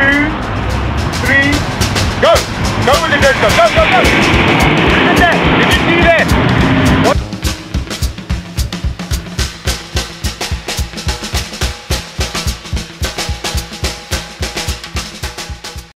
two, three, go. Go with the dead go, go, go. go.